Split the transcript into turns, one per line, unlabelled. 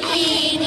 Amen.